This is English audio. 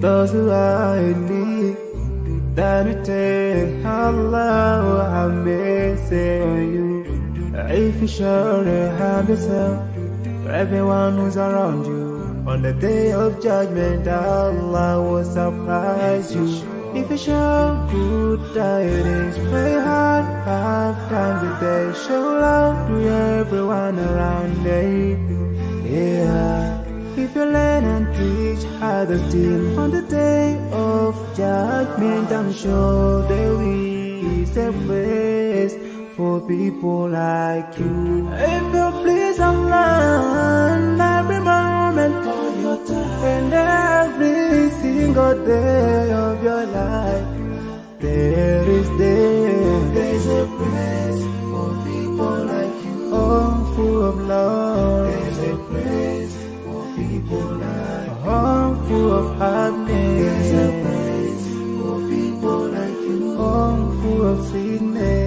those who need. That you take Allah have on you. If you surely have yourself, for everyone who's around you. On the day of judgment, Allah will surprise you. If you show good tidings, pray hard, five times a day. Show love to everyone around you. Yeah. If you learn teach others still on the day of judgment, I'm sure there is a place for people like you. If you please Allah, every moment of your time and every single day of your life, there is there, there's a place for people like you. Oh, full of love. There's a place for people like you. Oh, full of happiness. There's a place for people like you. Oh, full of sweetness.